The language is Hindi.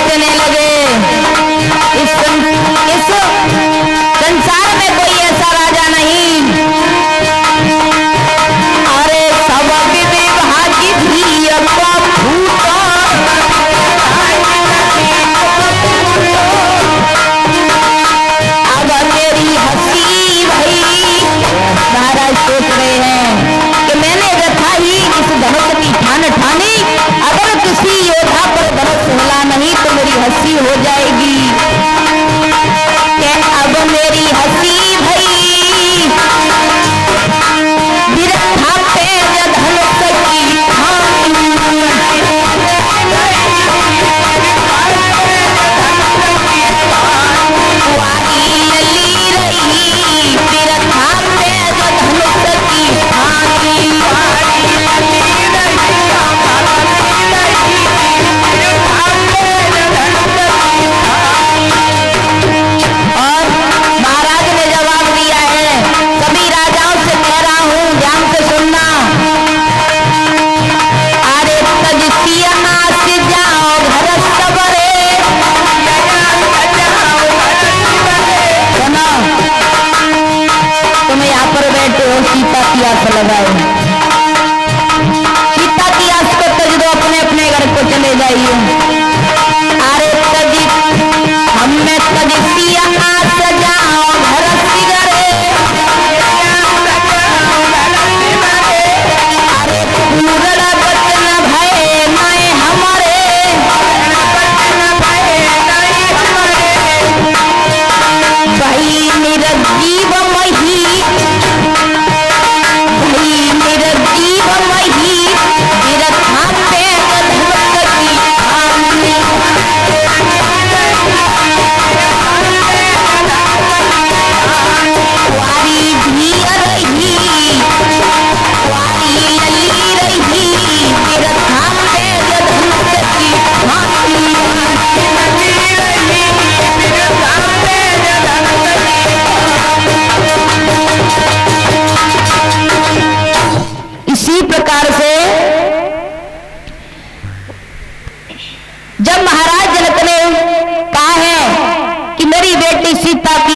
प्रार्थनेला हो जाएगी। सीता की आस लगाए सीता की आस को तो जो अपने अपने घर को चले जाइए। अरे कभी हमें कभी सिया जाओ जब महाराज जनक ने कहा है कि मेरी बेटी सीता की